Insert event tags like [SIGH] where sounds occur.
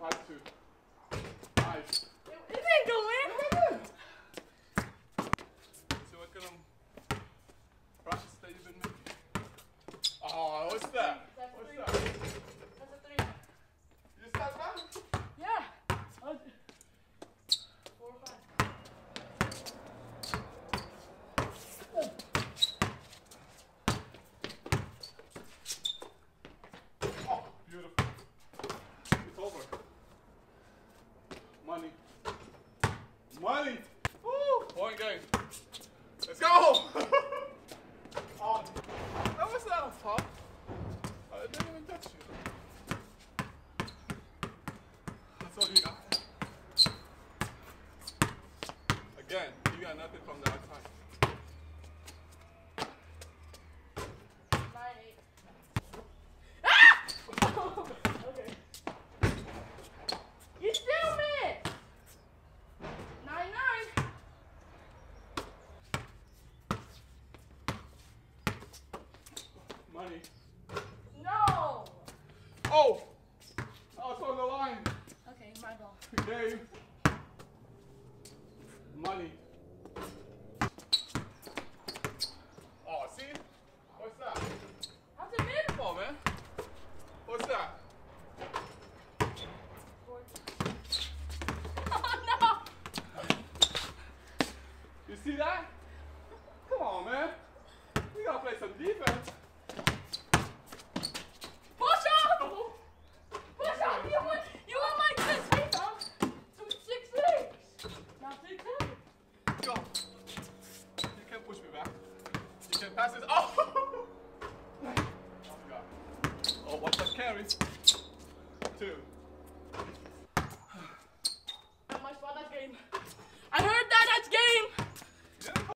Five two. Nice. It, it ain't going. So what kind of brushes that you've been making? Oh, what's that? That's What's three. that? That's a three. You just sat down? Yeah. Oh, Four or five. Oh, beautiful. It's over. Money. Money. Point. Let's go! [LAUGHS] oh, that was not on top. I didn't even touch you. That's all you got. Again, you got nothing from the Money. No. Oh! Oh, it's on the line. Okay, my ball. Dave. Money. Oh, see? What's that? How's it on, man. What's that? [LAUGHS] Oh no. You see that? Come on, man. We gotta play some defense. there. It's